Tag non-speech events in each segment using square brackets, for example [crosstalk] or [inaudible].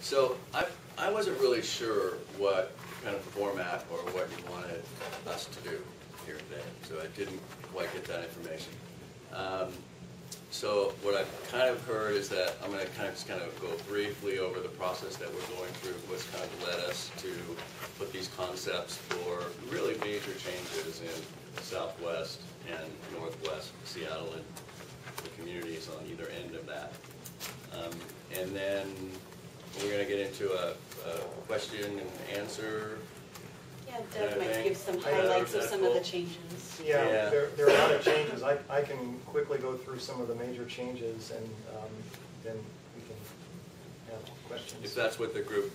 So I, I wasn't really sure what kind of format or what you wanted us to do here today, so I didn't quite get that information. Um, So what I've kind of heard is that I'm gonna kind of just kind of go briefly over the process that we're going through, what's kind of led us to put these concepts for really major changes in southwest and northwest Seattle and the communities on either end of that. Um, And then we're gonna get into a, a question and answer. Yeah, Yeah, Doug might give some highlights of that's some of the changes. Yeah. Yeah, there, there are a lot of changes. I, I can quickly go through some of the major changes and um, then we can have questions. If that's what the group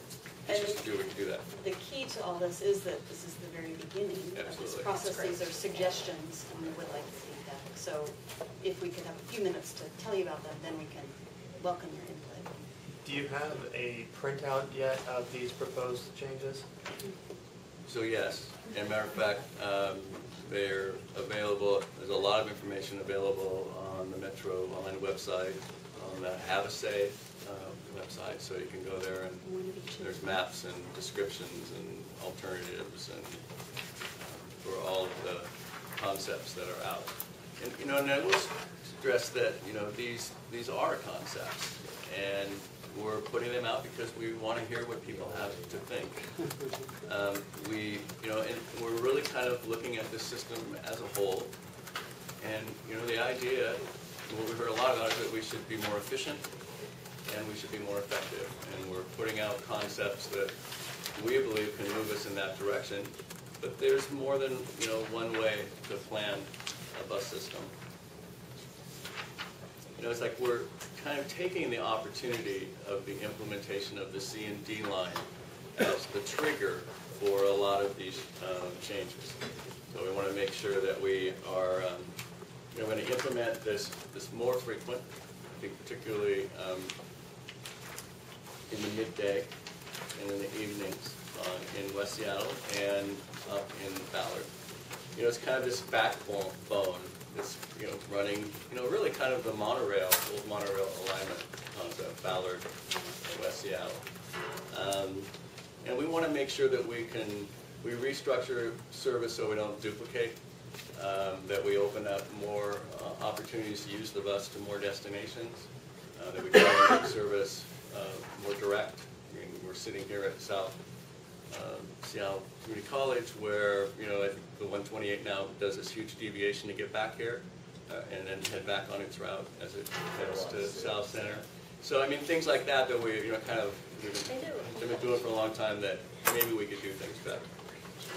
And- wishes to do, we can do that. The key to all this is that this is the very beginning of this Absolutely. process. That's These are suggestions, and we would like to see that. So if we could have a few minutes to tell you about them, then we can welcome your input. Do you have a printout yet of these proposed changes? So yes, and matter of fact, um, they're available, there's a lot of information available on the Metro online website, on the Have a Say uh, website, so you can go there and there's maps and descriptions and alternatives and um, for all of the concepts that are out. And, you know, and I will stress that, you know, these, these are concepts. And we're putting them out because we want to hear what people have to think. Um, We, you know, and we're really kind of looking at the system as a whole. And, you know, the idea, what we heard a lot about is that we should be more efficient and we should be more effective. And we're putting out concepts that we believe can move us in that direction. But there's more than, you know, one way to plan a bus system. You know, it's like we're kind of taking the opportunity of the implementation of the C and D line as the trigger for a lot of these um, changes. So we want to make sure that we are, um, you know, going to implement this, this more frequent, I think particularly um, in the midday and in the evenings uh, in West Seattle and up in Ballard. You know, it's kind of this backbone, this, you know, running, you know, really kind of the monorail, old monorail alignment concept, Ballard West Seattle. Um, And we want to make sure that we can, we restructure service so we don't duplicate, um, that we open up more uh, opportunities to use the bus to more destinations, uh, that we try to make service uh, more direct. I mean, we're sitting here at South um, Seattle Community College where, you know, I think the 128 now does this huge deviation to get back here uh, and then head back on its route as it heads to Southcenter. So, I mean, things like that that we, you know, kind of, we've They do. been, been doing for a long time that maybe we could do things better.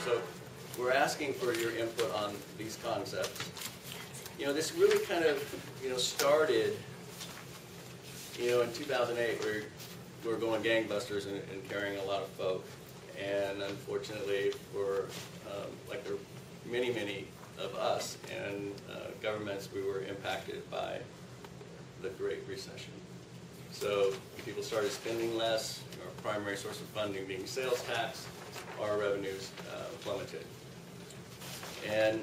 So we're asking for your input on these concepts. You know, this really kind of, you know, started, you know, in 2008, we we were going gangbusters and and carrying a lot of folk. And unfortunately, for, um, like there are many, many of us and uh, governments, we were impacted by the Great Recession. So people started spending less, our primary source of funding being sales tax, our revenues uh, plummeted. And,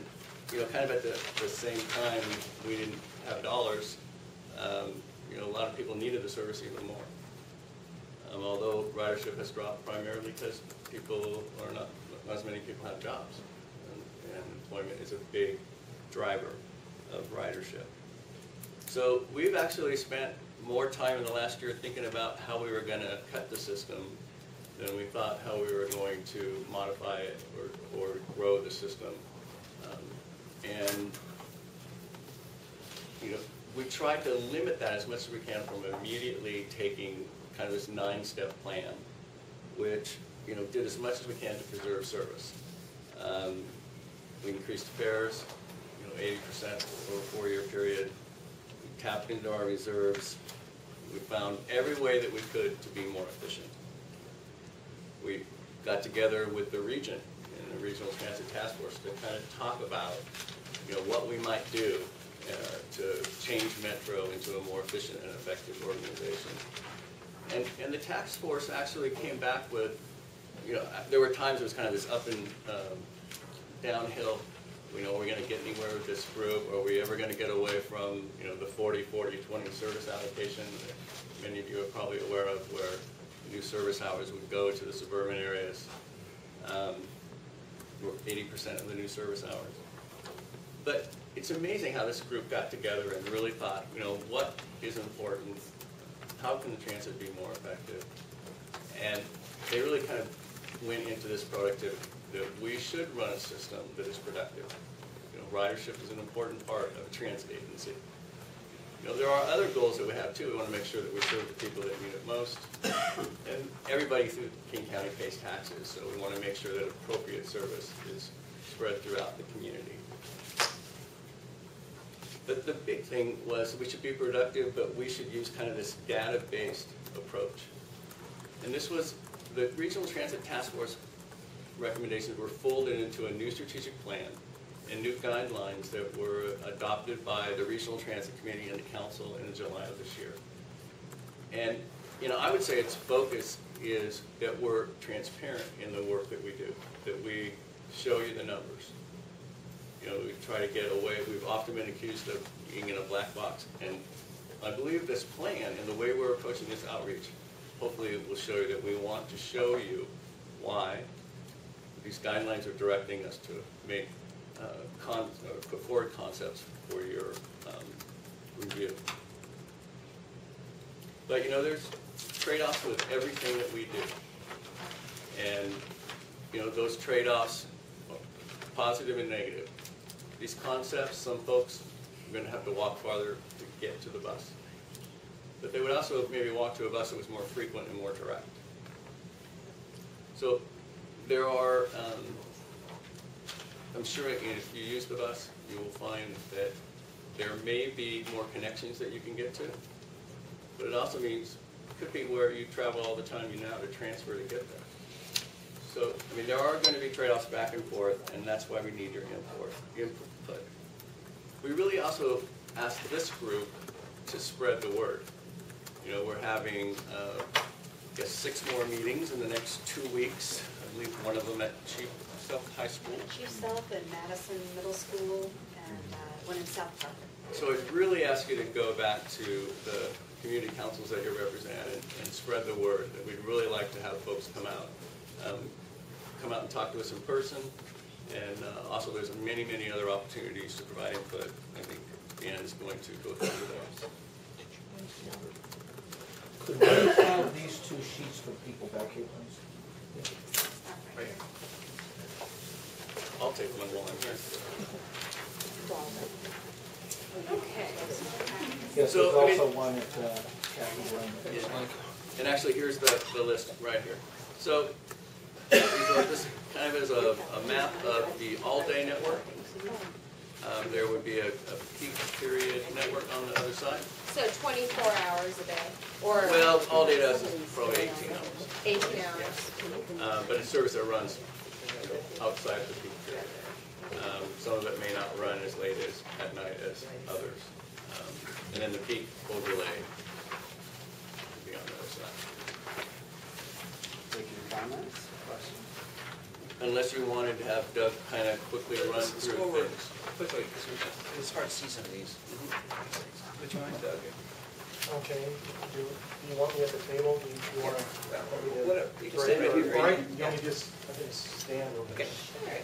you know, kind of at the, the same time, we didn't have dollars, um, you know, a lot of people needed the service even more. Um, although ridership has dropped primarily because people are not, not as many people have jobs. And, and employment is a big driver of ridership. So we've actually spent more time in the last year thinking about how we were gonna cut the system than we thought how we were going to modify it or, or grow the system. Um, And, you know, we tried to limit that as much as we can from immediately taking kind of this nine-step plan, which, you know, did as much as we can to preserve service. Um, We increased fares, you know, eighty percent over a four-year period. We tapped into our reserves. We found every way that we could to be more efficient. We got together with the region and the Regional Transit Task Force to kind of talk about, you know, what we might do uh, to change Metro into a more efficient and effective organization. And, and the task force actually came back with, you know, there were times it was kind of this up and um, downhill, you know, are we gonna get anywhere with this group? Are we ever gonna get away from, you know, the 40, 40, 20 service allocation that many of you are probably aware of where, new service hours would go to the suburban areas. Um, Eighty percent of the new service hours. But it's amazing how this group got together and really thought, you know, what is important? How can the transit be more effective? And they really kind of went into this productivity, that we should run a system that is productive. You know, ridership is an important part of a transit agency. You know, there are other goals that we have too. We want to make sure that we serve the people that need it most. And everybody through King County pays taxes, so we want to make sure that appropriate service is spread throughout the community. But the big thing was we should be productive, but we should use kind of this data-based approach. And this was, the Regional Transit Task Force recommendations were folded into a new strategic plan and new guidelines that were adopted by the Regional Transit Committee and the Council in July of this year. And, you know, I would say its focus is that we're transparent in the work that we do, that we show you the numbers. You know, we try to get away, we've often been accused of being in a black box. And I believe this plan and the way we're approaching this outreach, hopefully it will show you that we want to show you why these guidelines are directing us to make, uh, con, or put forward concepts for your, um, review. But, you know, there's trade-offs with everything that we do. And, you know, those trade-offs, positive and negative. These concepts, some folks are gonna have to walk farther to get to the bus. But they would also maybe walk to a bus that was more frequent and more direct. So there are, um, I'm sure if you use the bus, you will find that there may be more connections that you can get to. But it also means, it could be where you travel all the time you now to transfer to get there. So, I mean, there are gonna be trade-offs back and forth, and that's why we need your input, input. We really also asked this group to spread the word. You know, we're having, uh, I guess, six more meetings in the next two weeks. I believe one of them at Chief Sealth High School. Chief Sealth and Madison Middle School and uh, one in South Park. So I'd really ask you to go back to the community councils that you represent and, and spread the word, that we'd really like to have folks come out. Um, Come out and talk to us in person, and uh, also there's many, many other opportunities to provide input. I think Dan is going to go through those. Could we have these two sheets for people back here, please? Right. I'll take one while I'm here. Okay. Yes, So, there's I mean- also one at uh, Kathy Lane. Yeah. And actually, here's the, the list right here. So, these are- this kind of is a, a map of the all-day network. Um, there would be a, a peak period network on the other side. So twenty-four hours a day, or Well, all day does is probably eighteen hours. eighteen hours? Uh, but it's a service that runs outside the peak period. Um, some of it may not run as late as, at night as others. Um, And then the peak overlay would be on the other side. Take your comments, questions? Unless you wanted to have Doug kind of quickly run Let's go through over things. quickly, because it's hard to see some of these. Would you mind, Doug? Okay, do, do you want me at the table? Do you, do you wanna? want me to- Whatever, you can stand right here. Or you want me to just, I can stand over Okay. there.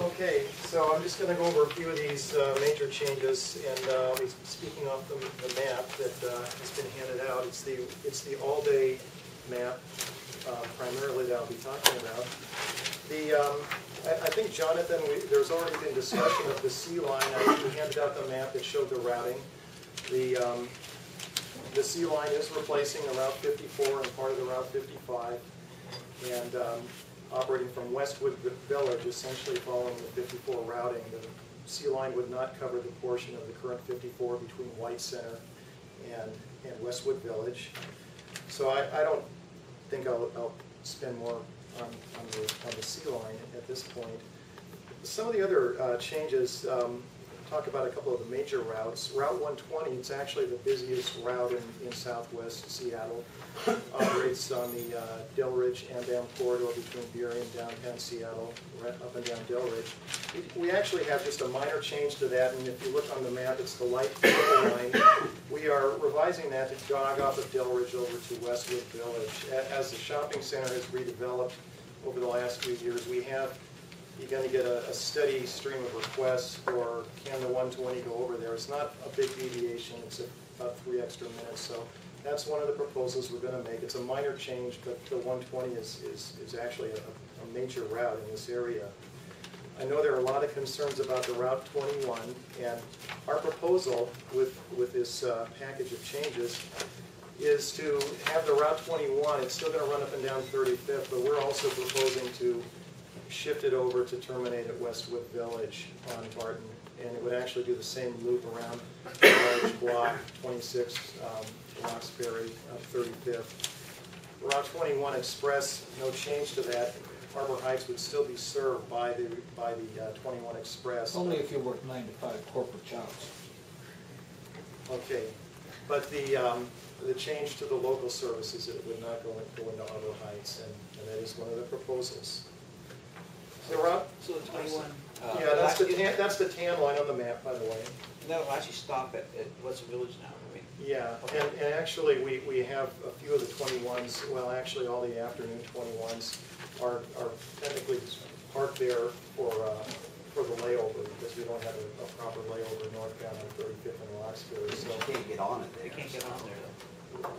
Okay, so I'm just gonna go over a few of these uh, major changes, and uh, I'll be speaking off the the map that uh, has been handed out. It's the, it's the all-day map uh, primarily that I'll be talking about. The, um, I I think Jonathan, we- there's already been discussion of the C line. I think we handed out the map that showed the routing. The, um, the C line is replacing the Route 54 and part of the Route 55. And um, operating from Westwood Village, essentially following the 54 routing. The C line would not cover the portion of the current 54 between White Center and, and Westwood Village. So I, I don't think I'll, I'll spend more on, on the, on the C line at this point. Some of the other uh, changes, um, talk about a couple of the major routes. Route 120, it's actually the busiest route in, in southwest Seattle. [coughs] Operates on the uh, Delridge and Ambaum corridor between Burien and downtown Seattle, right up and down Delridge. We- We actually have just a minor change to that, and if you look on the map, it's the light purple line. We are are revising that to jog off of Delridge over to Westwood Village. A- As the shopping center has redeveloped over the last few years, we have begun to get a a steady stream of requests for can the 120 go over there? It's not a big deviation, it's about three extra minutes, so that's one of the proposals we're gonna make. It's a minor change, but the 120 is, is, is actually a, a major route in this area. I know there are a lot of concerns about the Route 21, and our proposal with, with this uh, package of changes is to have the Route 21, it's still gonna run up and down 35th, but we're also proposing to shift it over to terminate at Westwood Village on Barton, and it would actually do the same loop around the large block, 26 um, Roxbury, uh, 35th. Route 21 Express, no change to that. Arbor Heights would still be served by the, by the uh, 21 Express. Only if you work nine to five corporate jobs. Okay, but the, um, the change to the local services, it would not go, in- go into Arbor Heights, and, and that is one of the proposals. So Rob, So the twenty-one. uh, yeah, that's the will tan, that's the tan line on the map, by the way. actually- That'll actually stop at, at Westwood Village now, I mean. Yeah, and, and actually, we, we have a few of the twenty-ones, well, actually, all the afternoon twenty-ones are, are technically parked there for, uh, for the layover, because we don't have a, a proper layover northbound on Thirty-Fifth and Roxbury, so. You can't get on it They can't get on there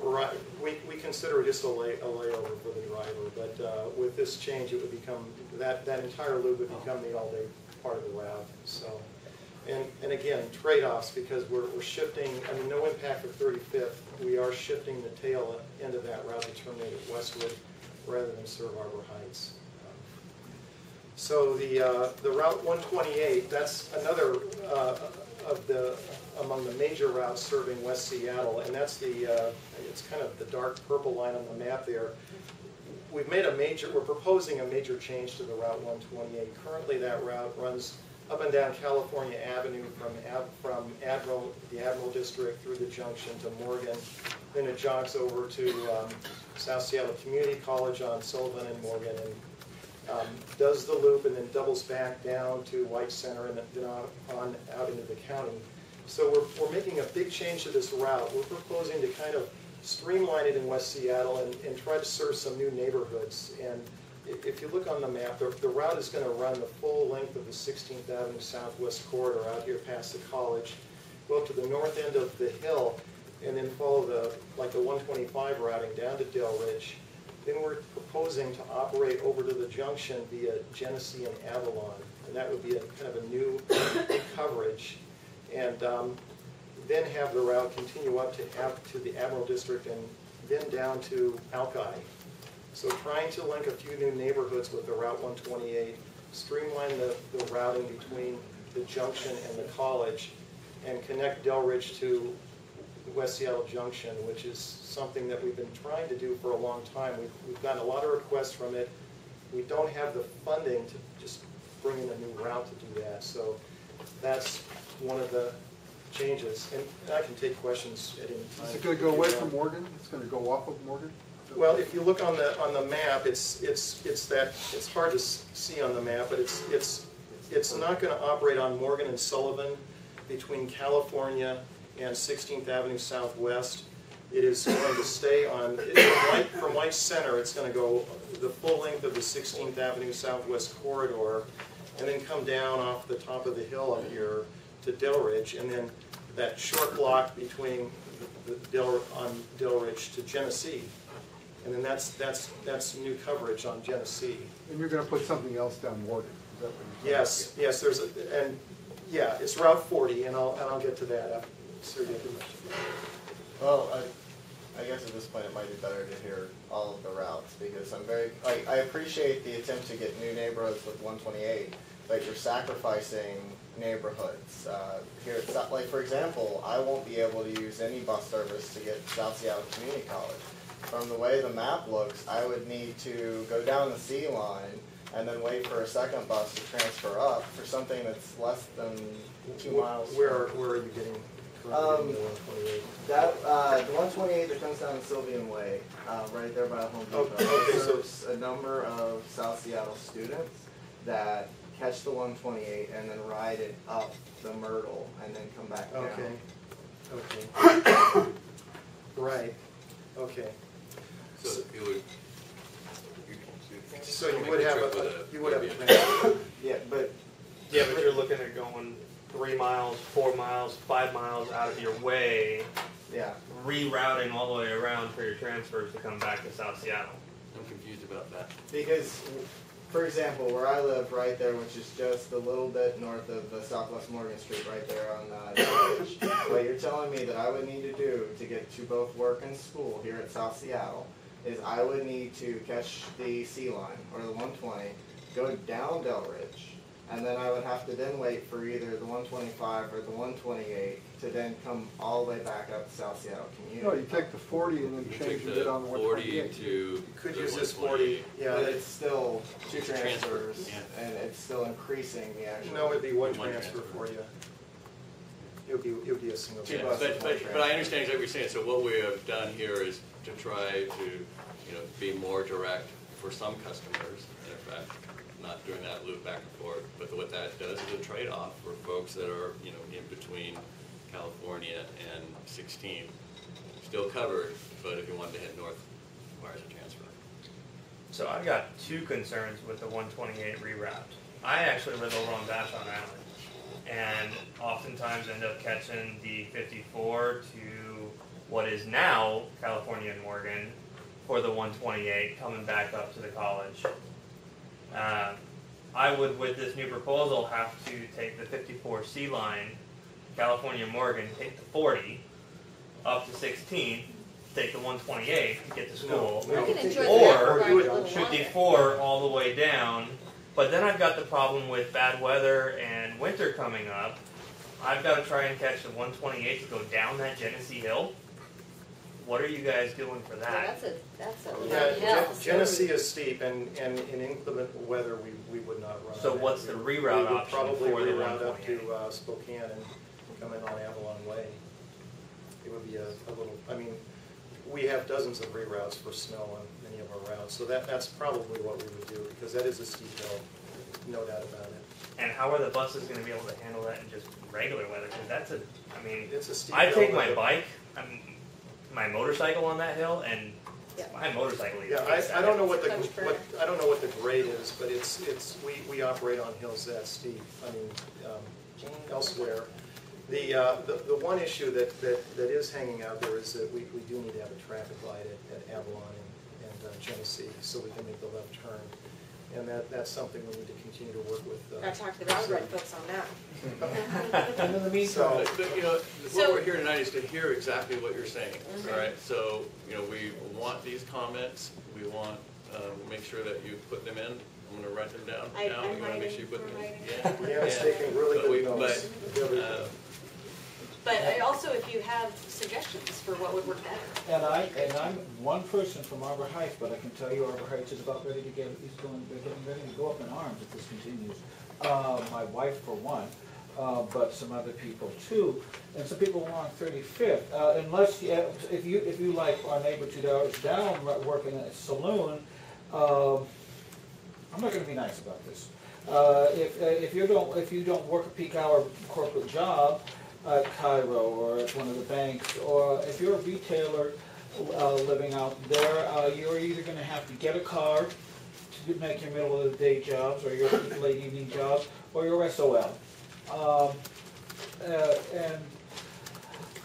Right, we, we consider it just a lay, a layover for the driver, but, uh, with this change, it would become, that, that entire loop would become the all-day part of the route, so. And, and again, trade-offs, because we're, we're shifting, I mean, no impact for Thirty-Fifth, we are shifting the tail end of that route to terminate at Westwood rather than serve Arbor Heights. So the, uh, the Route 128, that's another uh, of the, among the major routes serving West Seattle, and that's the, uh, it's kind of the dark purple line on the map there. We've made a major, we're proposing a major change to the Route 128. Currently, that route runs up and down California Avenue from, Ad- from Admiral, the Admiral District through the junction to Morgan. Then it jogs over to um, South Seattle Community College on Sullivan and Morgan, and um, does the loop and then doubles back down to White Center and then on, on out into the county. So we're, we're making a big change to this route. We're proposing to kind of streamline it in West Seattle and, and try to serve some new neighborhoods. And if you look on the map, the, the route is gonna run the full length of the 16th Avenue Southwest corridor out here past the college, go up to the north end of the hill, and then follow the, like the 125 routing down to Delridge. Then we're proposing to operate over to the junction via Genesee and Avalon, and that would be a kind of a new coverage. And um, then have the route continue up to, to the Admiral District and then down to Alki. So trying to link a few new neighborhoods with the Route 128, streamline the, the routing between the junction and the college, and connect Delridge to West Seattle Junction, which is something that we've been trying to do for a long time. We've, we've gotten a lot of requests from it. We don't have the funding to just bring in a new route to do that, so that's one of the changes. And I can take questions at any time. Is it gonna go away from Morgan? It's gonna go off of Morgan? Well, if you look on the, on the map, it's, it's, it's that, it's hard to see on the map, but it's, it's, it's not gonna operate on Morgan and Sullivan between California and Sixteenth Avenue Southwest. It is going to stay on, it- from White, from White Center, it's gonna go the full length of the Sixteenth Avenue Southwest corridor, and then come down off the top of the hill up here to Delridge, and then that short block between the the Del, on Delridge to Genesee. And then that's, that's, that's new coverage on Genesee. And you're gonna put something else down Morgan, is that what you're saying? Yes, yes, there's, a and, yeah, it's Route 40, and I'll, and I'll get to that after Sergey can Well, I, I guess at this point it might be better to hear all of the routes because I'm very, I, I appreciate the attempt to get new neighborhoods with 128, but you're sacrificing neighborhoods. Uh, here, it's not, like for example, I won't be able to use any bus service to get to South Seattle Community College. From the way the map looks, I would need to go down the C line and then wait for a second bus to transfer up for something that's less than two miles. Where, where are you getting, Um, the 128? That, uh, the one twenty-eight that comes down Sylvan Way, uh, right there by Home Depot. Okay, okay, so- Serves a number of South Seattle students that catch the one twenty-eight and then ride it up the Myrtle and then come back down. Okay, okay. [coughs] Right, okay. So it would. you- So you would have trip a, you would have a. [coughs] Yeah, but Yeah, but you're looking at going three miles, four miles, five miles out of your way, yeah, rerouting all the way around for your transfers to come back to South Seattle. I'm confused about that. because, for example, where I live, right there, which is just a little bit north of the Southwest Morgan Street, right there on uh, College. what you're telling me that I would need to do to get to both work and school here at South Seattle is I would need to catch the C line or the 120, go down Delridge, and then I would have to then wait for either the 125 or the 128 to then come all the way back up to South Seattle community. No, you take the forty and then You change take and get the on one forty twenty-eight. to. You could the use this forty, yeah, But it's still two It's transfer, transfers, yeah. and it's still increasing the actual. no, it'd be one One transfer transfer. for you. It would be, it would be a single. Two Yeah, buses, but, but, but I understand exactly what you're saying, so what we have done here is to try to, you know, be more direct for some customers, in effect, not doing that loop back and forth, but what that does is a trade-off for folks that are, you know, in between California and sixteen. Still covered, but if you wanted to head north, requires a transfer. So I've got two concerns with the 128 reroute. I actually live over on Vashon Island, and oftentimes end up catching the 54 to what is now California and Morgan for the 128 coming back up to the college. Um, I would, with this new proposal, have to take the 54C line, California Morgan, take the 40 up to 16, take the 128 to get to school. No, You can enjoy the Or river ride shoot the four all the way down. But then I've got the problem with bad weather and winter coming up. I've got to try and catch the 128 to go down that Genesee Hill. What are you guys doing for Yeah, that? that's a, that's a Yeah, long hill. Gen- Genesee is steep, and, and in inclement weather, we, we would not run on So that. what's the We- reroute we would option Probably for the reroute up 128? to uh, Spokane and come in on Avalon Way. It would be a, a little, I mean, we have dozens of reroutes for snow on many of our routes, so that, that's probably what we would do, because that is a steep hill, no doubt about it. And how are the buses going to be able to handle that in just regular weather? Because that's a, I mean, It's a steep hill. I hill. take my the- bike, um, my motorcycle on that hill, and Yeah. my motorcycle. even Yeah, gets I, I that don't hill. know what the, Much what, further. I don't know what the grade is, but it's, it's, we, we operate on hills that steep, I mean, um, elsewhere. The, uh, the, the one issue that, that, that is hanging out there is that we, we do need to have a traffic light at, at Avalon and, and uh, Genesee, so we can make the left turn. And that, that's something we need to continue to work with. uh, Gotta talk to the road ride folks on that. And in the meantime, So- But, but, you know, So- what we're here tonight is to hear exactly what you're saying, Mhm. all right? So, you know, we want these comments, we want, uh, make sure that you put them in. I'm gonna write them down I- now, I'm you wanna make sure you put them in? writing. Yeah. Yeah, it's taking really But we- notes. Really Uh, good. But I also, if you have suggestions for what would work better. and I, and I'm one person from Arbor Heights, but I can tell you Arbor Heights is about ready to get, going, they're getting ready to go up in arms if this continues. Uh, my wife for one, uh, but some other people too, and some people along Thirty-Fifth. Uh, unless, if you, if you like our neighbor two doors down, working at a saloon, um, I'm not gonna be nice about this. Uh, if, uh, if you don't, if you don't work a peak hour corporate job at Cairo or at one of the banks, or if you're a retailer, uh, living out there, uh, you're either gonna have to get a car to make your middle of the day jobs, or your late evening jobs, or your SOL. Um, uh, and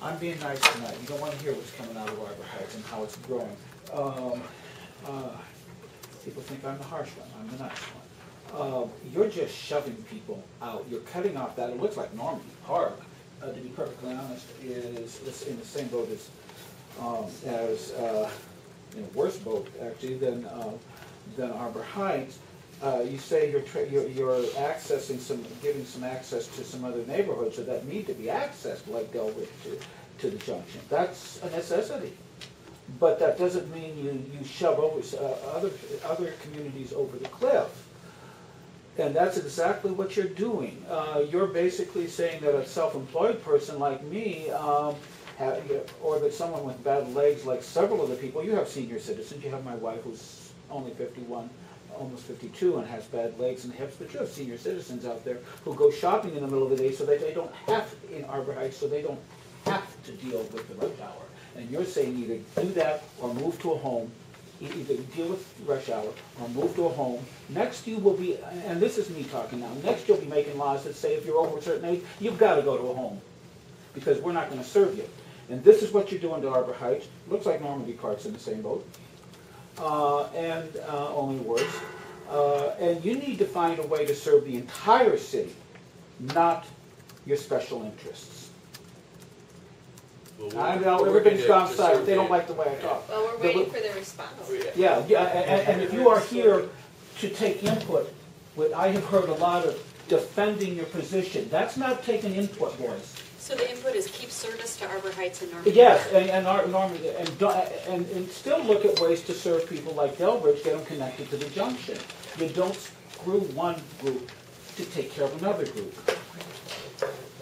I'm being nice tonight, you don't wanna hear what's coming out of Arbor Heights and how it's growing. Um, uh, people think I'm the harsh one, I'm the nice one. Um, you're just shoving people out, you're cutting off that, it looks like Normandy Park, uh, to be perfectly honest, is, in the same boat as, um, as, uh, in a worse boat actually than, uh, than Arbor Heights. Uh, you say you're, you're, you're accessing some, giving some access to some other neighborhoods that need to be accessed, like Delwick to, to the junction. That's a necessity. But that doesn't mean you, you shove over, uh, other, other communities over the cliff. And that's exactly what you're doing. Uh, you're basically saying that a self-employed person like me, um, ha- or that someone with bad legs, like several of the people, you have senior citizens, you have my wife who's only fifty-one, almost fifty-two, and has bad legs and hips, but you have senior citizens out there who go shopping in the middle of the day so that they don't have, in Arbor Heights, so they don't have to deal with the rush hour. And you're saying either do that or move to a home, either deal with rush hour or move to a home. Next you will be, and this is me talking now, next you'll be making laws that say if you're over a certain age, you've gotta go to a home. Because we're not gonna serve you. And this is what you're doing to Arbor Heights. Looks like Normandy Park's in the same boat. Uh, and, uh, only worse. Uh, and you need to find a way to serve the entire city, not your special interests. Well, we're- I know, we're everybody's working gone silent, they don't like the way I talk. Well, we're The- waiting for the response. Yeah, yeah, and, and if you are here to take input, what I have heard a lot of defending your position, that's not taking input, boys. So the input is keep service to Arbor Heights and Normandy. Yes, and, and our, Normandy, and, and, and still look at ways to serve people like Delridge, get them connected to the junction. You don't screw one group to take care of another group.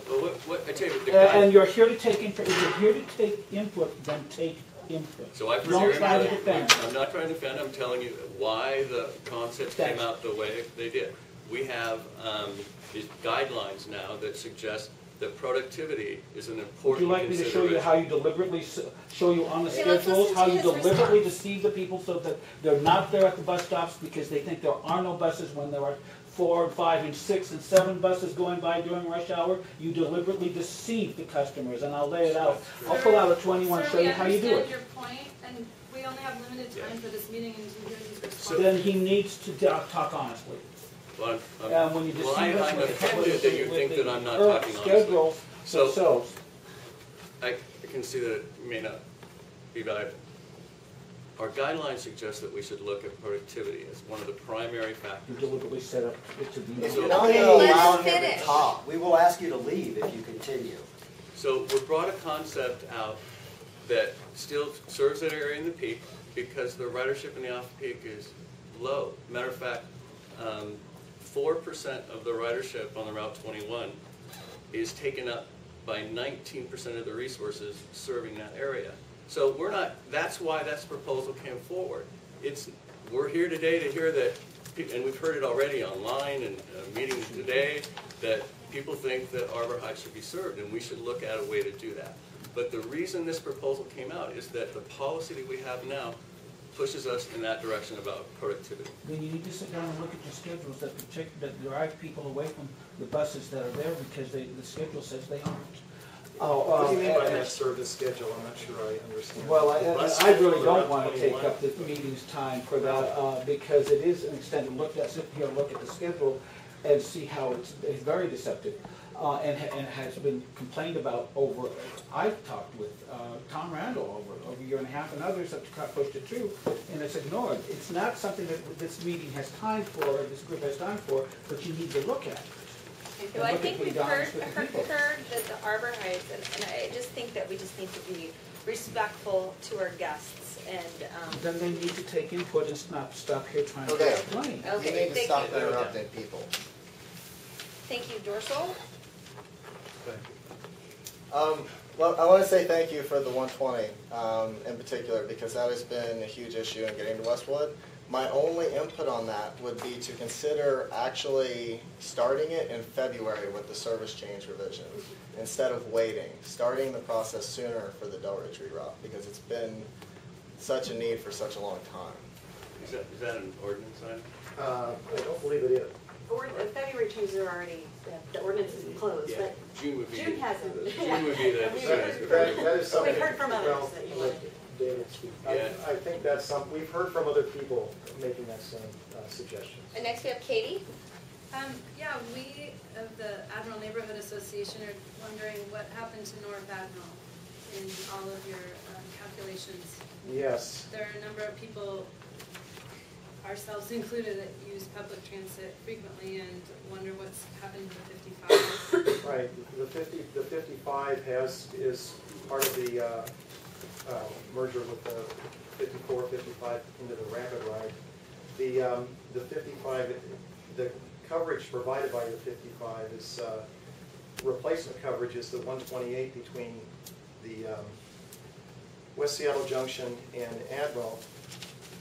Well, what, what, I tell you, the And, guy, and you're here to take, input. if you're here to take input, then take input. so I Don't presume, try to that- defend. I'm not trying to defend, I'm telling you why the concepts came Thanks. out the way they did. We have, um, these guidelines now that suggest that productivity is an important. Would important you like me to show you how consideration. you deliberately, s- show you on the Okay, let's schedules, listen how to you his deliberately response. deceive the people so that they're not there at the bus stops because they think there are no buses when there are four and five and six and seven buses going by during rush hour? You deliberately deceive the customers, and I'll lay it out. I'll pull out a twenty-one, Sir, show you how you do we it. understand your point, and we only have limited time for this meeting and to hear these responses. Then he needs to ta- uh, talk honestly. Well, I'm- I'm- And when you Well, I- deceive us I'm with offended that you with think the that I'm not current talking honestly. Schedule So- themselves. I I can see that it may not be valuable. Our guidelines suggest that we should look at productivity as one of the primary You factors. deliberately set up it to be. If So- you're not Okay, gonna allow him to talk, we will ask you to leave if you continue. So we brought a concept out that still serves that area in the peak because the ridership in the off-peak is low. Matter of fact, um, four percent of the ridership on the Route twenty-one is taken up by nineteen percent of the resources serving that area. So we're not, that's why that proposal came forward. It's, we're here today to hear that, and we've heard it already online and uh, meetings today, that people think that Arbor Heights should be served, and we should look at a way to do that. But the reason this proposal came out is that the policy that we have now pushes us in that direction about productivity. Then you need to sit down and look at your schedules that protect, that drive people away from the buses that are there because they, the schedule says they aren't. Oh, What do you mean by that service schedule? I'm not sure I understand. Well, I, Bus I really schedule don't around wanna take 21? up the meeting's time for that, uh, because it is an extended look, at sit here, and look at the schedule and see how it's, it's very deceptive. Uh, and, ha- and has been complained about over, I've talked with, uh, Tom Randall over, over a year and a half, and others have pushed it through, and it's ignored. It's not something that this meeting has time for, or this group has time for, but you need to look at it. Well, I think we've heard, McDonald's the heard, heard that the Arbor Heights, and, and I just think that we just need to be respectful to our guests and, um, Then they need to take input and not stop here trying to Okay. explain. You okay, need to thank stop you. interrupting people. Thank you, Dorsal. Um, well, I want to say thank you for the 120 um, in particular because that has been a huge issue in getting to Westwood. My only input on that would be to consider actually starting it in February with the service change revision instead of waiting, starting the process sooner for the Delridge reroute because it's been such a need for such a long time. Is that, is that an ordinance item? Uh, I don't believe it is. Or, the February changes are already, the ordinance is closed, Yeah, but June would be. June hasn't. June would be the. [laughs] We've. That that is we've something. heard from others well, that you let wanted. David speak. I, Yeah. I think that's some, we've heard from other people making that same uh, suggestion. And next we have Katie. Um, yeah, we of the Admiral Neighborhood Association are wondering what happened to North Admiral in all of your um, calculations. Yes, There are a number of people, ourselves included, that use public transit frequently and wonder what's happened to fifty-five. right. The fifty, the fifty-five has, is part of the uh, uh, merger with the 54, 55 into the RapidRide. The, um, the fifty-five, the coverage provided by the fifty-five is, uh, replacement coverage is the one twenty-eight between the um, West Seattle Junction and Admiral.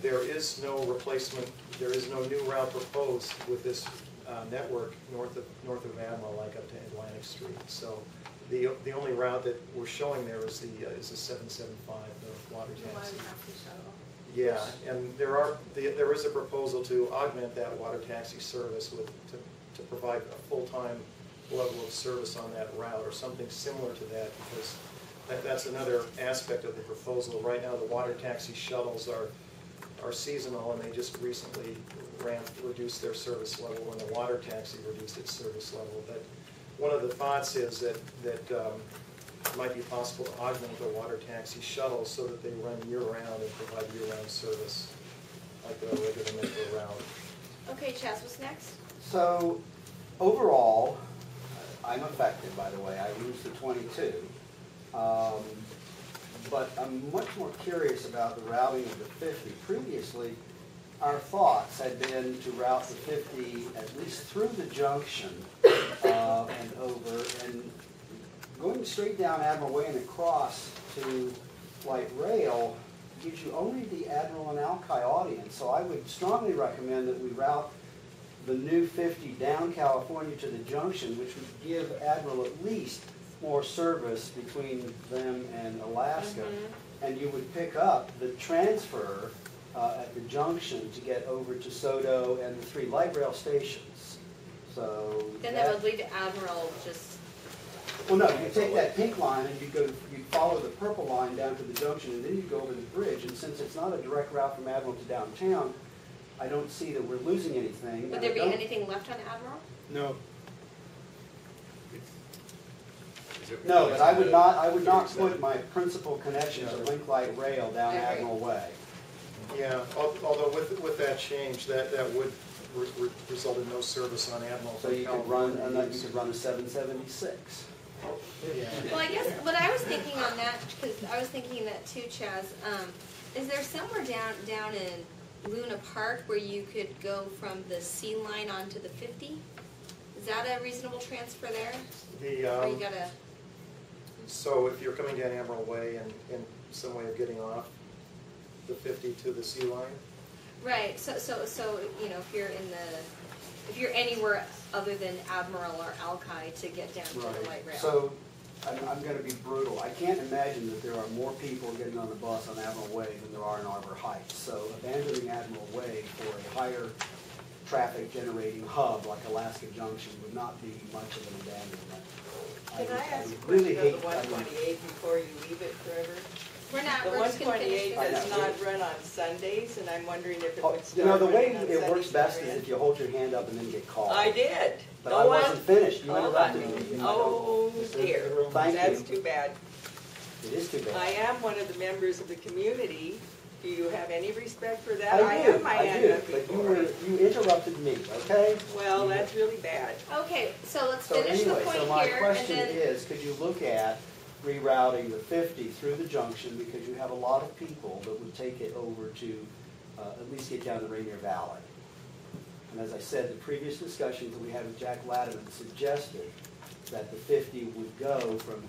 There is no replacement, there is no new route proposed with this uh, network north of, north of Admiral, like up to Atlantic Street. So The, the only route that we're showing there is the, uh, is the seven seven five, the water taxi. we have to shuttle. Yeah, and there are, the- there is a proposal to augment that water taxi service with, to, to provide a full-time level of service on that route, or something similar to that, because that, that's another aspect of the proposal. Right now, the water taxi shuttles are, are seasonal, and they just recently ramped, reduced their service level, and the water taxi reduced its service level. But one of the thoughts is that, that um, it might be possible to augment the water taxi shuttles so that they run year-round and provide year-round service, like the regular metro route. Okay, Chaz, what's next? So, overall, I'm affected, by the way, I lose the twenty-two. Um, But I'm much more curious about the routing of the fifty. Previously, our thoughts had been to route the fifty at least through the junction and over, and going straight down Admiral Way and across to light rail gives you only the Admiral and Alki audience. So I would strongly recommend that we route the new 50 down California to the junction, which would give Admiral at least more service between them and Alaska. And you would pick up the transfer uh, at the junction to get over to SODO and the three light rail stations. So Then that- that would lead to Admiral just, well, no, you take that pink line and you go, you follow the purple line down to the junction, and then you go over the bridge. And since it's not a direct route from Admiral to downtown, I don't see that we're losing anything. would there be anything left on Admiral? No. No, but I would not, I would not put my principal connection to Link Light Rail down I. Admiral Way. Yeah, al- although with, with that change, that, that would re- re- result in no service on Admiral. So you could run, California and then you could run a seven seventy-six. Yeah. Well, I guess what I was thinking on that, because I was thinking that too, Chaz, um, is there somewhere down, down in Luna Park where you could go from the C line onto the fifty? Is that a reasonable transfer there? The, Or you um, gotta, so if you're coming down Admiral Way and, and some way of getting off the fifty to the C line, right, so, so, so, you know, if you're in the, if you're anywhere other than Admiral or Alki to get down to the light rail. So, I'm, I'm gonna be brutal. I can't imagine that there are more people getting on the bus on Admiral Way than there are in Arbor Heights. So abandoning Admiral Way for a higher traffic generating hub like Alaska Junction would not be much of an abandonment. I Can would- I I ask a would really question the hate- I one would- twenty-eight before you leave it forever? We're not, The we're one just gonna finish twenty-eight does I not run on Sundays, and I'm wondering if it Oh, would You know, start the way running on it works Sundays best is if you hold your hand up and then get called. I did. But Go I on. wasn't finished. You Hold on. interrupted me. Oh dear, Thank that's you. too bad. It is too bad. I am one of the members of the community. Do you have any respect for that? I do, have my I hand do, up but you before. were, you interrupted me, okay? Well, that's really bad. Okay, so let's So finish the anyway, so my here, and question then, is, could you look at rerouting the fifty through the junction, because you have a lot of people that would take it over to, uh, at least get down to Rainier Valley. And as I said, the previous discussions that we had with Jack Lattiman suggested that the fifty would go from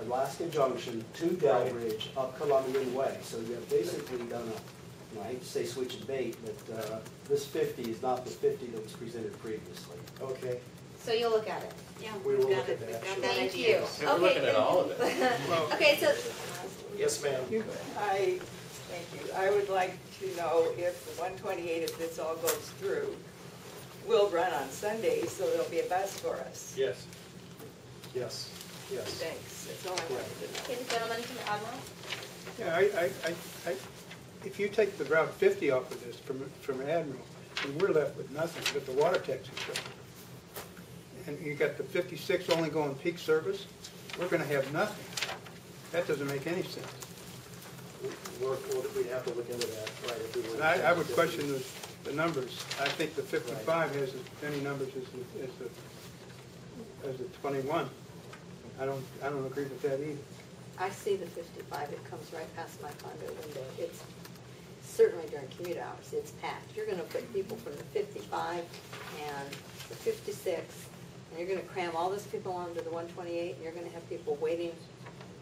Alaska Junction to Delridge up Columbian Way. So you have basically done a, you know, I hate to say switch and bait, but, uh, this fifty is not the fifty that was presented previously. okay, so you'll look at it. Yeah, We we've will got look it, at we've that, got that Thank idea. you. Yeah, we're Okay, looking at all of it. [laughs] Okay, so, yes, ma'am. I, thank you. I would like to know if the one twenty-eight, if this all goes through, will run on Sundays, so there'll be a bus for us. Yes. Yes, yes. Thanks, that's all I wanted to know. okay, the gentleman from Admiral? Yeah, I, I, I, I, if you take the Route fifty off of this from, from Admiral, then we're left with nothing but the water taxi service. And you got the fifty-six only going peak service, we're gonna have nothing. That doesn't make any sense. We're, we'll- we'd have to look into that, right, if we were. And I, I would question the, the numbers. I think the fifty-five has as many numbers as, the- as the, as the twenty-one. I don't, I don't agree with that either. I see the fifty-five, it comes right past my condo window. It's certainly during commute hours, it's packed. You're gonna put people from the fifty-five and the fifty-six, and you're gonna cram all those people onto the one twenty-eight, and you're gonna have people waiting,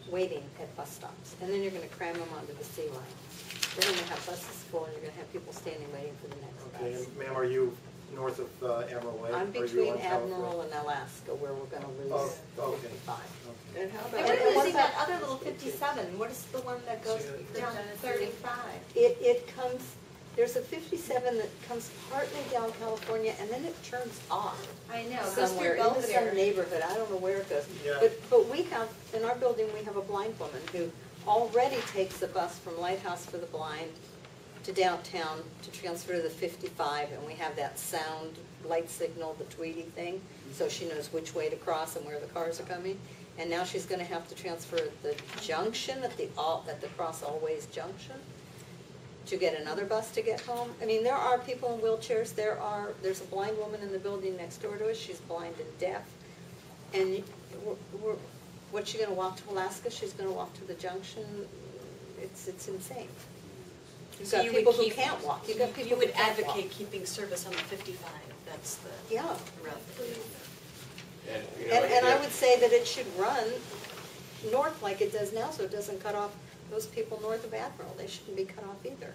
waiting at bus stops. And then you're gonna cram them onto the C line. Then you're gonna have buses full, and you're gonna have people standing waiting for the next Okay, bus. and ma'am, are you north of uh, Admiral Way? I'm Are you between on California? Admiral and Alaska where we're gonna lose Oh, okay. fifty-five. And how And about? we're losing that other little fifty-seven, what is the one that goes down thirty-five? It, it comes, there's a fifty-seven that comes partly down California and then it turns off. I know, it goes somewhere through into Belvedere. some neighborhood, I don't know where it goes. Yeah. But, but we have, in our building, we have a blind woman who already takes a bus from Lighthouse for the Blind to downtown to transfer to the fifty-five, and we have that sound light signal, the Tweety thing, so she knows which way to cross and where the cars are coming. And now she's gonna have to transfer at the junction, at the, all at the Cross Always Junction, to get another bus to get home. I mean, there are people in wheelchairs, there are, there's a blind woman in the building next door to us, she's blind and deaf. And we're, we're, what's she gonna walk to Alaska, she's gonna walk to the junction, it's, it's insane. You've So got you would people who can't walk, you've got people You who would can't walk. advocate keeping service on the fifty-five, that's the Yeah, route. And, you know, and, and I would say that it should run north like it does now, so it doesn't cut off those people north of Admiral, they shouldn't be cut off either.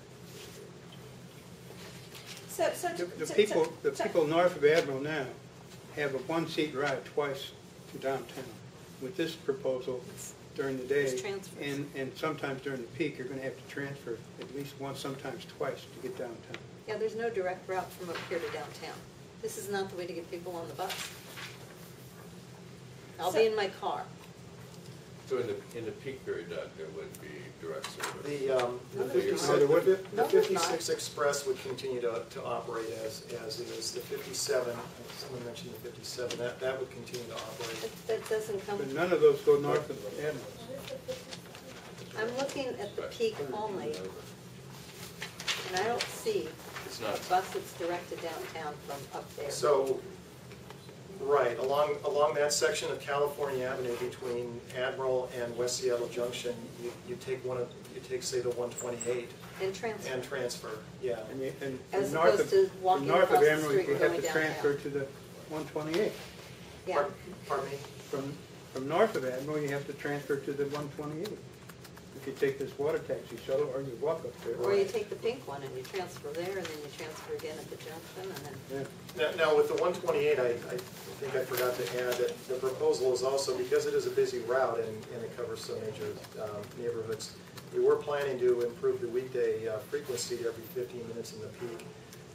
So, so. The, the to- people, the to- people north of Admiral now have a one-seat ride twice to downtown. With this proposal during the day, transfers. and, and sometimes during the peak, you're gonna have to transfer at least once, sometimes twice to get downtown. Yeah, there's no direct route from up here to downtown. This is not the way to get people on the bus. I'll be So- in my car. So in the, in the peak period, Doug, there would be direct service. The, um, the No, fifty-six, not. No, the wouldn't. No, there's not. fifty-six Express would continue to, to operate as, as is. The fifty-seven, someone mentioned the fifty-seven, that, that would continue to operate. That, that doesn't come, But none of those go north of the Admiral. I'm looking at the peak only, and I don't see It's a not, bus that's directed downtown from up there. So, right, along, along that section of California Avenue between Admiral and West Seattle Junction, you, you take one of, you take, say, the one twenty-eight And transfer. and transfer, yeah. And you, and As from north opposed of, to walking from north of the Admiral, street you and have going to downtown. transfer to the one twenty-eight. Yeah, Pardon- Pardon me? From, from north of Admiral, you have to transfer to the one twenty-eight. If you take this water taxi shuttle, or you walk up there. or you take the pink one and you transfer there, and then you transfer again at the junction, and then, Yeah. Now, now with the one twenty-eight, I, I think I forgot to add that the proposal is also, because it is a busy route and, and it covers some major, um, neighborhoods, we were planning to improve the weekday uh, frequency to every fifteen minutes in the peak,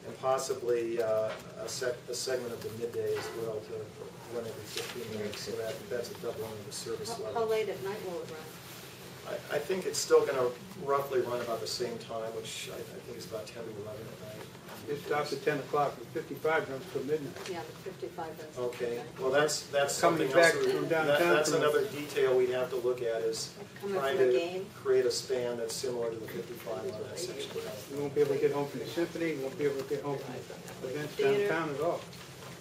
and possibly, uh, a sec, a segment of the midday as well to run every fifteen minutes, so that, that's a doubling of the service how, level. how late at night will it run? I, I think it's still gonna roughly run about the same time, which I, I think is about ten to eleven at night. It stops at ten o'clock, and fifty-five runs till midnight. Yeah, the fifty-five runs. Okay, well, that's, that's Coming something else. back we- from that- downtown That's from- another detail we'd have to look at is Coming trying from a to game. create a span that's similar to the fifty-five on that section. You won't be able to get home from the symphony, you won't be able to get home from events Theater. downtown at all.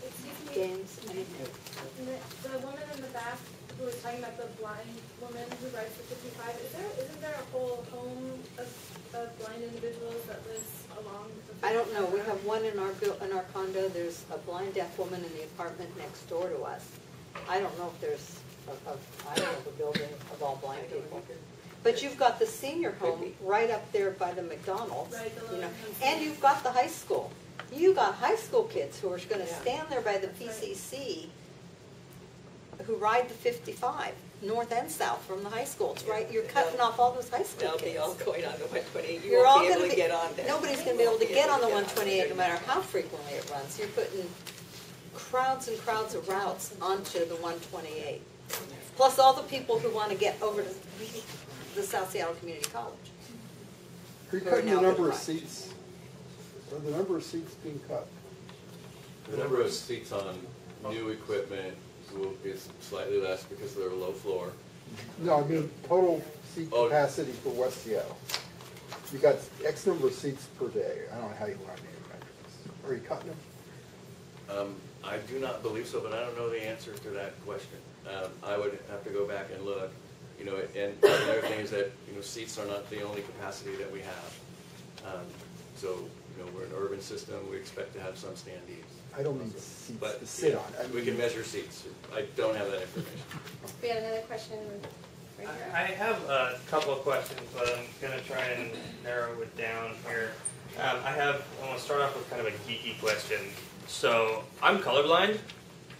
Excuse me, Games, anything. the, the woman in the back who was talking about the blind woman who rides the fifty-five, is there, isn't there a whole home of, of blind individuals that lives along the? I don't know, we have one in our buil, in our condo, there's a blind deaf woman in the apartment next door to us. I don't know if there's, a, a, I don't know the building of all blind people. But you've got the senior home right up there by the McDonald's, Right, the you know, and you've got the high school. You got high school kids who are gonna Yeah. stand there by the That's right. PCC, who ride the fifty-five, north and south from the high school. It's right, you're cutting off all those high school They'll kids. be all going on the one twenty-eight, you You're all won't be gonna able to be, get on there. nobody's gonna be able to get on the able one to twenty-eight, no matter how frequently it runs. You're putting crowds and crowds of routes onto the one twenty-eight. Plus all the people who wanna get over to the South Seattle Community College. Are you cutting the number of seats? Are the number of seats being cut? the number of seats on new equipment will be slightly less because they're a low floor. No, I mean, total seat Oh. capacity for West Seattle. You got X number of seats per day. I don't know how you want to manufacture this. Are you cutting them? Um, I do not believe so, but I don't know the answer to that question. Um, I would have to go back and look, you know, and another thing is that, you know, seats are not the only capacity that we have. Um, So, you know, we're an urban system, we expect to have some standees. I don't need seats But, to sit yeah, on. I We mean- can measure seats. I don't have that information. We had another question right here. I I have a couple of questions, but I'm gonna try and narrow it down here. Um, I have, I wanna start off with kind of a geeky question. So I'm colorblind,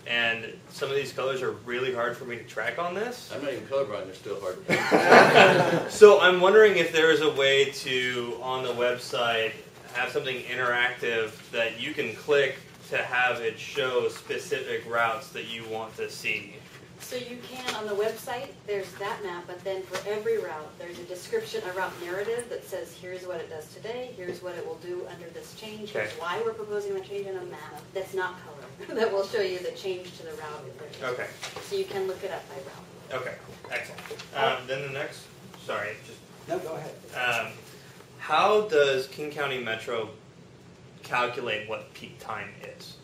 and some of these colors are really hard for me to track on this. I'm not even colorblind, they're still hard. [laughs] So I'm wondering if there is a way to, on the website, have something interactive that you can click to have it show specific routes that you want to see. So you can, on the website, there's that map, but then for every route, there's a description, a route narrative that says, here's what it does today, here's what it will do under this change, here's Okay. why we're proposing the change in a map that's not color, [laughs] that will show you the change to the route. if there is. Okay. So you can look it up by route. Okay, excellent. Um, then the next, sorry, just No, go ahead. Um, how does King County Metro calculate what peak time is?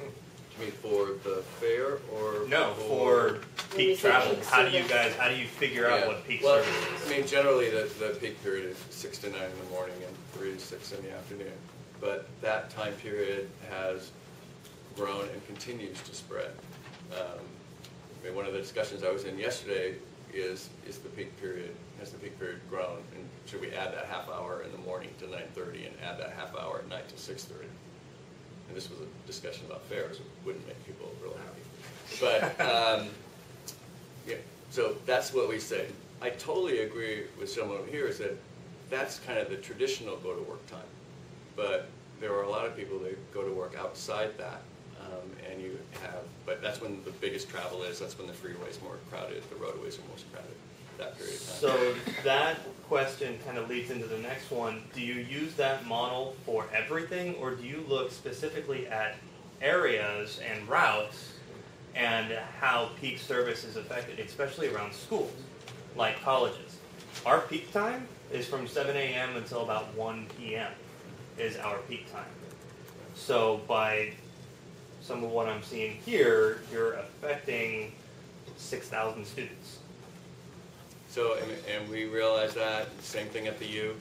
You mean for the fair or? No, for When we peak say travel. peak How do you service. guys? How do you figure out Yeah. what peak Well, service is? I mean, generally, the, the peak period is six to nine in the morning and three to six in the afternoon. But that time period has grown and continues to spread. Um, I mean, one of the discussions I was in yesterday is, is the peak period, has the peak period grown? And should we add that half hour in the morning to nine thirty and add that half hour at night to six thirty? And this was a discussion about fares, it wouldn't make people real happy. But, um, yeah, so that's what we say. I totally agree with someone here is that that's kind of the traditional go-to-work time. But there are a lot of people that go to work outside that, um, and you have, but that's when the biggest travel is, that's when the freeway's more crowded, the roadways are most crowded, So that question kind of leads into the next one. Do you use that model for everything, or do you look specifically at areas and routes and how peak service is affected, especially around schools, like colleges? Our peak time is from 7 a.m. until about 1 p.m. is our peak time. So by some of what I'm seeing here, you're affecting 6,000 students. So, and, and we realize that, same thing at the U,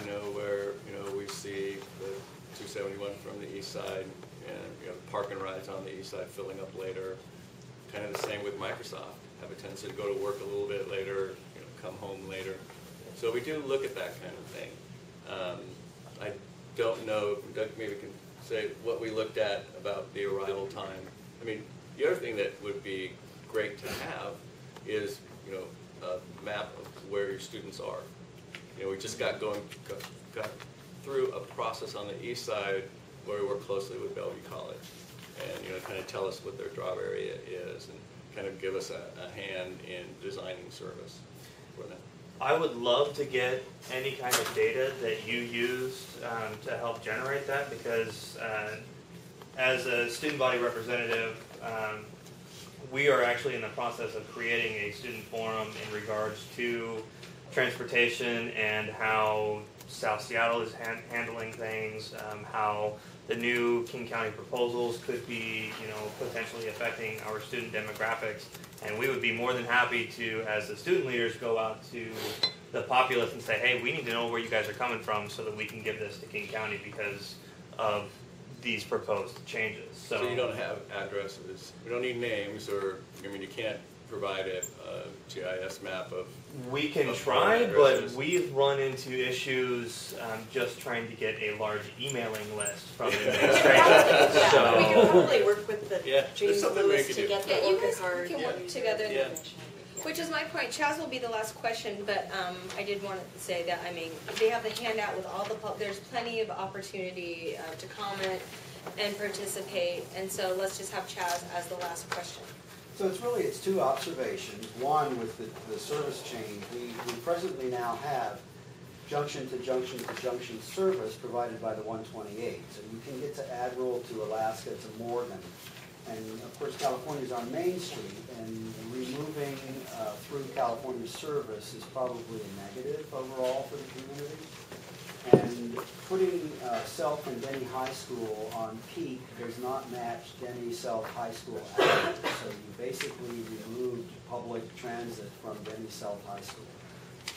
you know, where, you know, we see the two seventy-one from the east side, and, you know, park and rides on the east side filling up later. Kind of the same with Microsoft, have a tendency to go to work a little bit later, you know, come home later. So we do look at that kind of thing. Um, I don't know, Doug maybe we can say what we looked at about the arrival time. I mean, the other thing that would be great to have is, you know, a map of where your students are. You know, we just got going, got- through a process on the east side where we work closely with Bellevue College. And, you know, kind of tell us what their drop area is and kind of give us a, a hand in designing service for them. I would love to get any kind of data that you used um, to help generate that because uh, as a student body representative, um, we are actually in the process of creating a student forum in regards to transportation and how South Seattle is han- handling things, um, how the new King County proposals could be, you know, potentially affecting our student demographics. And we would be more than happy to, as the student leaders, go out to the populace and say, hey, we need to know where you guys are coming from so that we can give this to King County because of these proposed changes. So, So you don't have addresses, we don't need names or, I mean, you can't provide a, a GIS map of. We can of try, but addresses. we've run into issues um, just trying to get a large emailing list from the [laughs] administration. Yeah, we so, can probably work with the Yeah, there's James something we Lewis could to do. get Yeah, you ORCA guys card. can work user together. Yeah. Which is my point. Chaz will be the last question, but um, I did want to say that, I mean, they have the handout with all the, there's plenty of opportunity uh, to comment and participate, and so let's just have Chaz as the last question. So it's really, it's two observations. One, with the, the service change, we, we presently now have junction to junction to junction service provided by the one twenty-eight. So you can get to Admiral, to Alaska, to Morgan. And of course, California's on Main Street, and removing, uh, through California service is probably a negative overall for the community. And putting uh, Sealth and Denny High School on peak does not match Denny Sealth High School. So you basically removed public transit from Denny Sealth High School.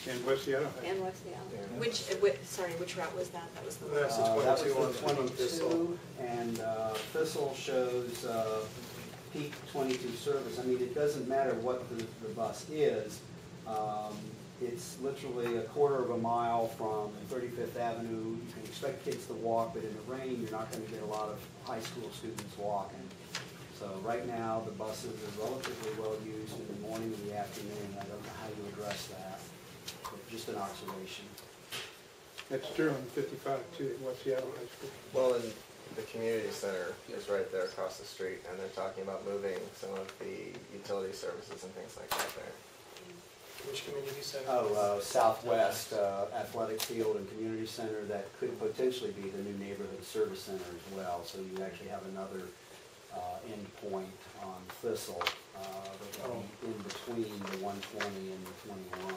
And West Seattle. And what's the other? Which, uh, which, sorry, which route was that? That was the one. That's the Uh, that 22 was the on- on Thistle. twenty-two, and uh, Thistle shows uh, peak twenty-two service. I mean, it doesn't matter what the, the bus is. Um, It's literally a quarter of a mile from 35th Avenue. You can expect kids to walk, but in the rain, you're not going to get a lot of high school students walking. So right now, the buses are relatively well used in the morning and the afternoon. I don't know how you address that, but just an observation. That's true on fifty-five too, at West Seattle High School. Well, and the community center is right there across the street, and they're talking about moving some of the utility services and things like that there. Which community center? Oh, uh, Southwest uh, Athletic Field and Community Center, that could potentially be the new neighborhood service center as well. So you actually have another uh, endpoint on Thistle uh, that will be in between the 120 and the 21.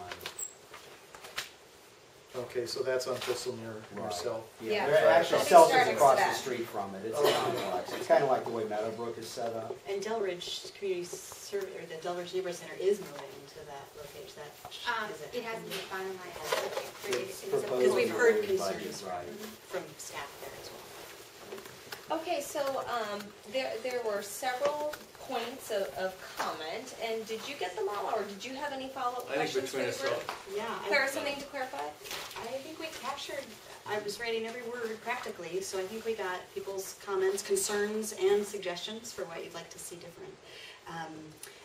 Okay, so that's on Thistle near Right. yourself. Yeah, Yeah. there are actually I think Celsius starting across the that. street from it. It's complex. It's kind of like the way Meadowbrook is set up. And Delridge Community Serv, or the Delridge Neighborhood Center is moving to that location, that, Um, is it? it hasn't been finalized. It's Because proposed we've heard in the budget, concerns right. from staff there as well. Okay, so, um, there, there were several points of, of comment, and did you get them all, or did you have any follow-up I think questions for between the us group? all, Yeah. I- Clara, something to clarify? I think we captured, I was writing every word practically, so I think we got people's comments, concerns, and suggestions for what you'd like to see different. Um,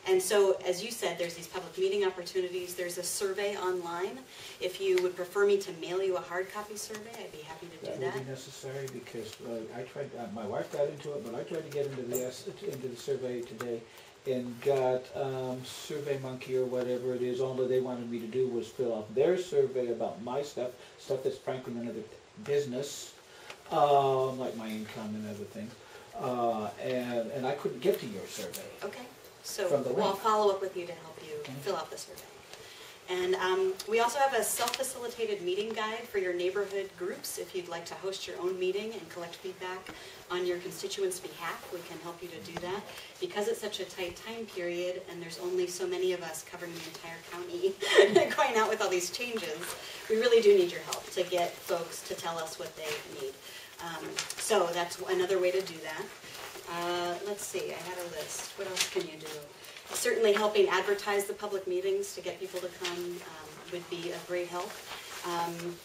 And so, as you said, there's these public meeting opportunities, there's a survey online. If you would prefer me to mail you a hard copy survey, I'd be happy to do That do would be necessary because uh, I tried, uh, my wife got into it, but I tried to get into the, into the survey today and got um, Survey Monkey or whatever it is, all that they wanted me to do was fill out their survey about my stuff, stuff that's frankly none of their business, um, like my income and other things. Uh, And, and I couldn't get to your survey. Okay, so From the we'll link. follow up with you to help you fill out the survey. And um, we also have a self-facilitated meeting guide for your neighborhood groups. If you'd like to host your own meeting and collect feedback on your constituents' behalf, we can help you to do that. Because it's such a tight time period and there's only so many of us covering the entire county, [laughs] going out with all these changes, we really do need your help to get folks to tell us what they need. Um, So that's another way to do that. Uh, Let's see, I had a list. What else can you do? Certainly helping advertise the public meetings to get people to come um, would be of great help. Um,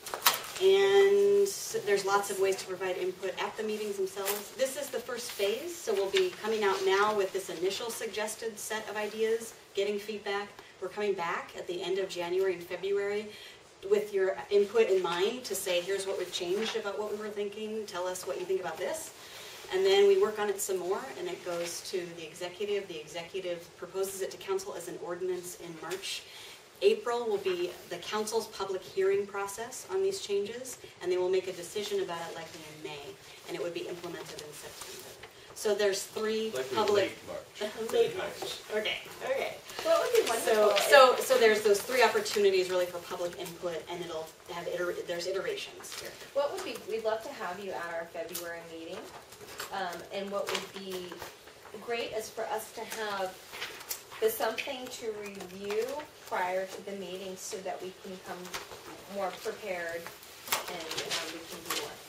And there's lots of ways to provide input at the meetings themselves. This is the first phase, so we'll be coming out now with this initial suggested set of ideas, getting feedback. We're coming back at the end of January and February with your input in mind to say, here's what we've changed about what we were thinking, tell us what you think about this. And then we work on it some more, and it goes to the executive. The executive proposes it to council as an ordinance in March. April will be the council's public hearing process on these changes, and they will make a decision about it likely in May, and it would be implemented in September. So there's three likely public. late March. [laughs] Late March, okay, okay. Well, it would be So, wonderful. so, so there's those three opportunities really for public input, and it'll have, iter- there's iterations here. What would be, we'd love to have you at our February meeting. Um, and what would be great is for us to have the something to review prior to the meeting so that we can come more prepared and, um, we can do work.